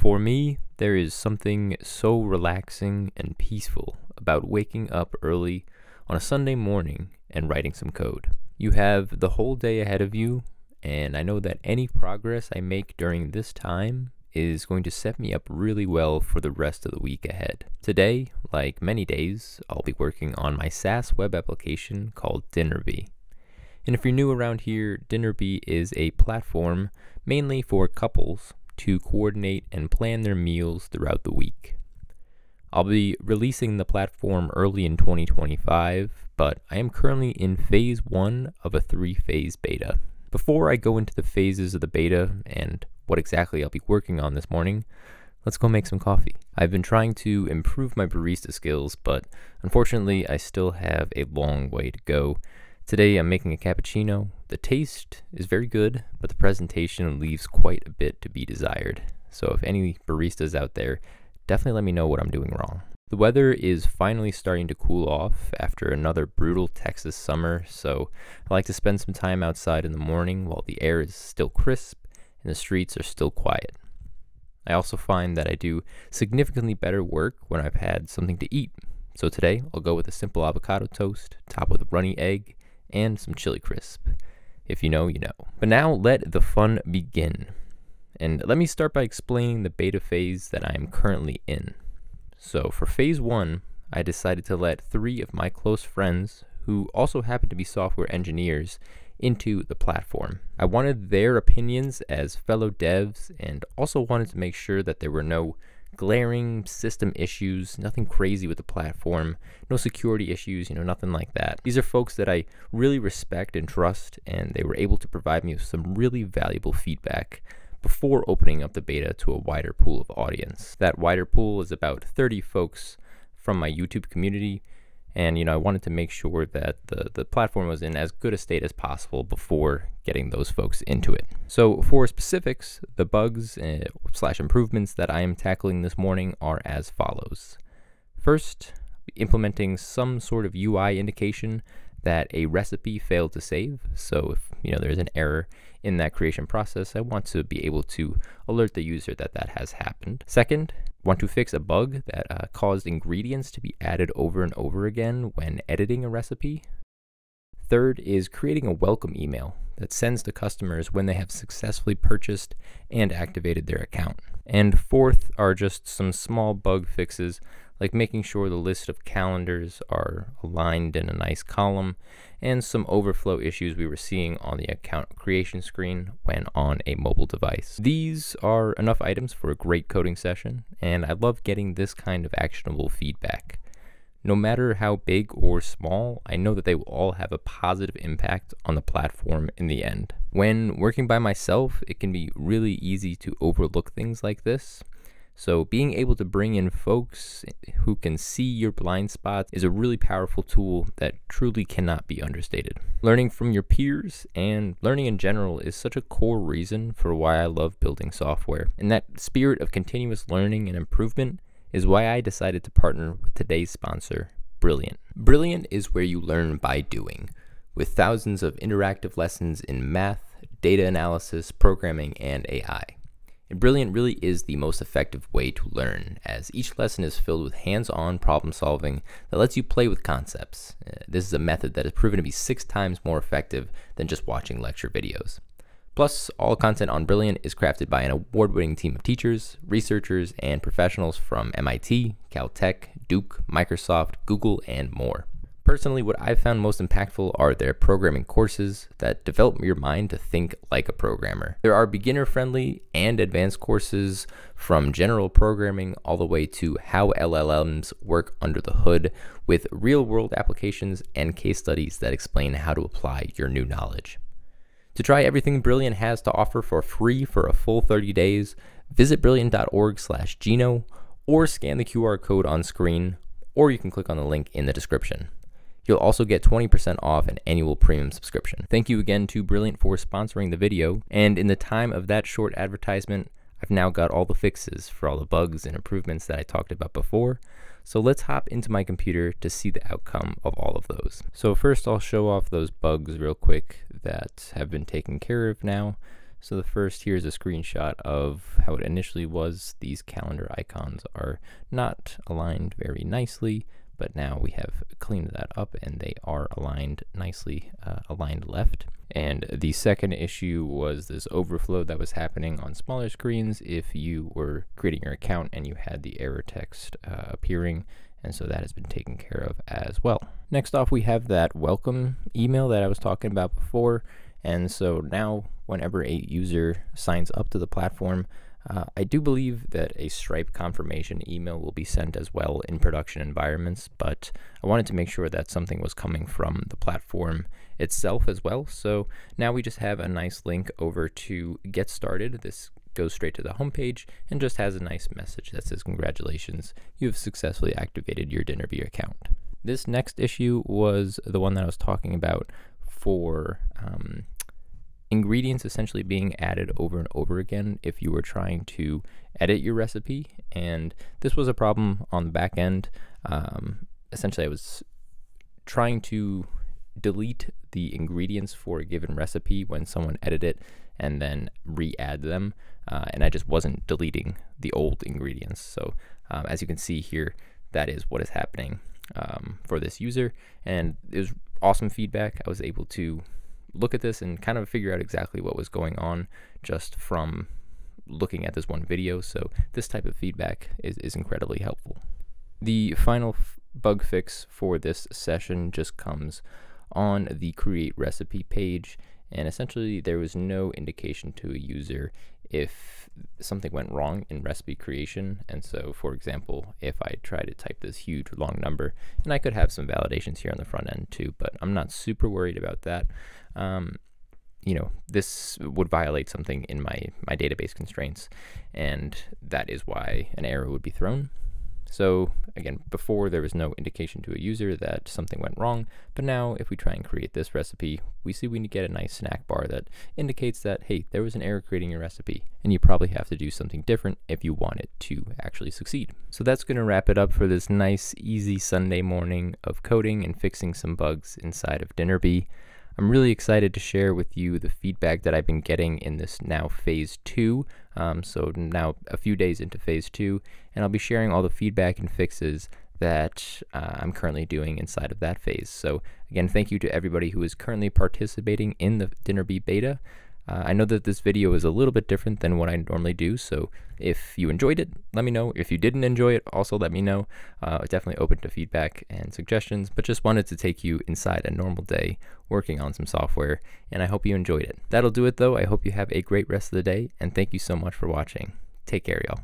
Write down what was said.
For me, there is something so relaxing and peaceful about waking up early on a Sunday morning and writing some code. You have the whole day ahead of you, and I know that any progress I make during this time is going to set me up really well for the rest of the week ahead. Today, like many days, I'll be working on my SaaS web application called Dinnerbee. And if you're new around here, Dinnerbee is a platform mainly for couples to coordinate and plan their meals throughout the week. I'll be releasing the platform early in 2025, but I am currently in phase one of a three phase beta. Before I go into the phases of the beta and what exactly I'll be working on this morning, let's go make some coffee. I've been trying to improve my barista skills, but unfortunately, I still have a long way to go. Today, I'm making a cappuccino. The taste is very good, but the presentation leaves quite a bit to be desired. So, if any baristas out there, definitely let me know what I'm doing wrong. The weather is finally starting to cool off after another brutal Texas summer, so I like to spend some time outside in the morning while the air is still crisp and the streets are still quiet. I also find that I do significantly better work when I've had something to eat. So today I'll go with a simple avocado toast, topped with a runny egg, and some chili crisp. If you know, you know. But now let the fun begin. And let me start by explaining the beta phase that I am currently in. So for phase one, I decided to let three of my close friends, who also happen to be software engineers, into the platform. I wanted their opinions as fellow devs and also wanted to make sure that there were no glaring system issues, nothing crazy with the platform, no security issues, you know, nothing like that. These are folks that I really respect and trust, and they were able to provide me with some really valuable feedback before opening up the beta to a wider pool of audience. That wider pool is about 30 folks from my YouTube community. And you know, I wanted to make sure that the, the platform was in as good a state as possible before getting those folks into it. So for specifics, the bugs uh, slash improvements that I am tackling this morning are as follows. First, implementing some sort of UI indication that a recipe failed to save. So if you know there's an error in that creation process, I want to be able to alert the user that that has happened. Second, want to fix a bug that uh, caused ingredients to be added over and over again when editing a recipe. Third is creating a welcome email that sends to customers when they have successfully purchased and activated their account. And fourth are just some small bug fixes like making sure the list of calendars are aligned in a nice column, and some overflow issues we were seeing on the account creation screen when on a mobile device. These are enough items for a great coding session, and I love getting this kind of actionable feedback. No matter how big or small, I know that they will all have a positive impact on the platform in the end. When working by myself, it can be really easy to overlook things like this, so, being able to bring in folks who can see your blind spots is a really powerful tool that truly cannot be understated. Learning from your peers and learning in general is such a core reason for why I love building software. And that spirit of continuous learning and improvement is why I decided to partner with today's sponsor, Brilliant. Brilliant is where you learn by doing, with thousands of interactive lessons in math, data analysis, programming, and AI. And Brilliant really is the most effective way to learn, as each lesson is filled with hands on problem solving that lets you play with concepts. Uh, this is a method that has proven to be six times more effective than just watching lecture videos. Plus, all content on Brilliant is crafted by an award winning team of teachers, researchers, and professionals from MIT, Caltech, Duke, Microsoft, Google, and more. Personally, what I've found most impactful are their programming courses that develop your mind to think like a programmer. There are beginner friendly and advanced courses from general programming all the way to how LLMs work under the hood with real world applications and case studies that explain how to apply your new knowledge. To try everything Brilliant has to offer for free for a full 30 days, visit brilliant.org/gino or scan the QR code on screen or you can click on the link in the description. You'll also get 20% off an annual premium subscription. Thank you again to Brilliant for sponsoring the video, and in the time of that short advertisement, I've now got all the fixes for all the bugs and improvements that I talked about before. So let's hop into my computer to see the outcome of all of those. So first I'll show off those bugs real quick that have been taken care of now. So the first here is a screenshot of how it initially was. These calendar icons are not aligned very nicely, but now we have cleaned that up and they are aligned nicely, uh, aligned left. And the second issue was this overflow that was happening on smaller screens if you were creating your account and you had the error text uh, appearing. And so that has been taken care of as well. Next off, we have that welcome email that I was talking about before. And so now, whenever a user signs up to the platform, uh, I do believe that a Stripe confirmation email will be sent as well in production environments, but I wanted to make sure that something was coming from the platform itself as well. So now we just have a nice link over to get started. This goes straight to the homepage and just has a nice message that says, Congratulations, you have successfully activated your Dinnerbee account. This next issue was the one that I was talking about for um, ingredients essentially being added over and over again if you were trying to edit your recipe. And this was a problem on the back end. Um, essentially, I was trying to delete the ingredients for a given recipe when someone edited it and then re-add them. Uh, and I just wasn't deleting the old ingredients. So um, as you can see here, that is what is happening um, for this user. And it was awesome feedback. I was able to look at this and kind of figure out exactly what was going on just from looking at this one video. So this type of feedback is, is incredibly helpful. The final bug fix for this session just comes on the create recipe page and essentially there was no indication to a user if something went wrong in recipe creation. And so, for example, if I try to type this huge long number, and I could have some validations here on the front end too, but I'm not super worried about that. Um, you know, this would violate something in my, my database constraints, and that is why an error would be thrown. So again, before there was no indication to a user that something went wrong, but now if we try and create this recipe, we see we get a nice snack bar that indicates that, hey, there was an error creating your recipe, and you probably have to do something different if you want it to actually succeed. So that's gonna wrap it up for this nice, easy Sunday morning of coding and fixing some bugs inside of Dinnerbee. I'm really excited to share with you the feedback that I've been getting in this now phase two. Um, so now a few days into phase two, and I'll be sharing all the feedback and fixes that uh, I'm currently doing inside of that phase. So again, thank you to everybody who is currently participating in the Dinnerbee beta. Uh, I know that this video is a little bit different than what I normally do, so if you enjoyed it, let me know. If you didn't enjoy it, also let me know. Uh, definitely open to feedback and suggestions, but just wanted to take you inside a normal day working on some software, and I hope you enjoyed it. That'll do it though. I hope you have a great rest of the day, and thank you so much for watching. Take care, y'all.